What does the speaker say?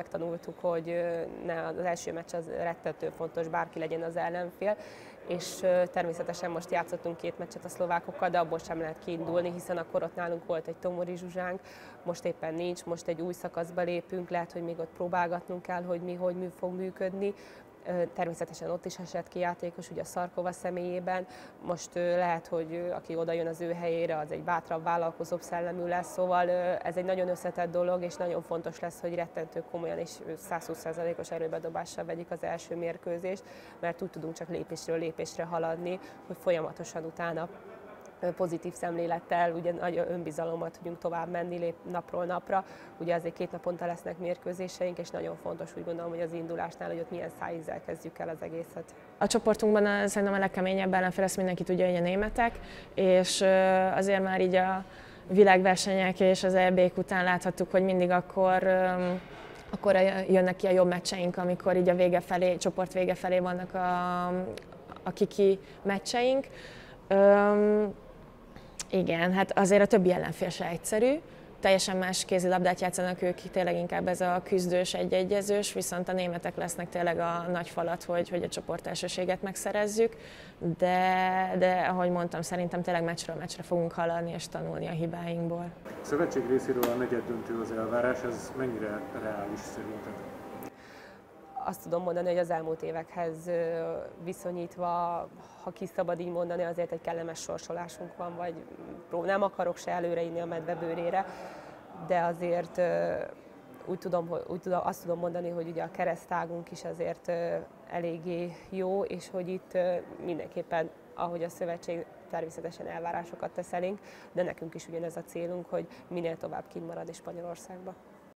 Megtanultuk, hogy ne, az első meccs az rettető fontos, bárki legyen az ellenfél, és természetesen most játszottunk két meccset a szlovákokkal, de abból sem lehet kiindulni, hiszen akkor ott nálunk volt egy Tomori Zsuzsánk, most éppen nincs, most egy új szakaszba lépünk, lehet, hogy még ott próbálgatnunk kell, hogy mi hogy mi fog működni, Természetesen ott is esett ki játékos, ugye a Szarkova személyében. Most lehet, hogy aki oda jön az ő helyére, az egy bátrabb, vállalkozóbb szellemű lesz, szóval ez egy nagyon összetett dolog, és nagyon fontos lesz, hogy rettentő komolyan és 120%-os erőbedobással vegyik az első mérkőzést, mert úgy tudunk csak lépésről lépésre haladni, hogy folyamatosan utána pozitív szemlélettel, ugye nagy önbizalomat tudjunk tovább menni lép napról napra. Ugye azért két naponta lesznek mérkőzéseink, és nagyon fontos úgy gondolom, hogy az indulásnál, hogy ott milyen szájízzel kezdjük el az egészet. A csoportunkban a, szerintem a legkeményebb ellenfél, ezt mindenki tudja, hogy a németek, és azért már így a világversenyek és az eb után láthattuk, hogy mindig akkor akkor jönnek ki a jobb meccseink, amikor így a vége felé, csoport vége felé vannak a, a kiki meccseink. Igen, hát azért a többi ellenfél se egyszerű. Teljesen más kézilabdát játszanak ők, tényleg inkább ez a küzdős, egyegyezős, viszont a németek lesznek tényleg a nagy falat, hogy, hogy a csoportelsőséget megszerezzük, de, de ahogy mondtam, szerintem tényleg meccsről meccsre fogunk haladni és tanulni a hibáinkból. A szövetség részéről a negyed döntő az elvárás, ez mennyire reális szerinted? Azt tudom mondani, hogy az elmúlt évekhez viszonyítva, ha ki szabad így mondani, azért egy kellemes sorsolásunk van, vagy nem akarok se előre inni a medve bőrére, de azért úgy tudom, úgy tudom, azt tudom mondani, hogy ugye a keresztágunk is azért eléggé jó, és hogy itt mindenképpen, ahogy a szövetség természetesen elvárásokat tesz elénk, de nekünk is ugyanez a célunk, hogy minél tovább kint marad Spanyolországba.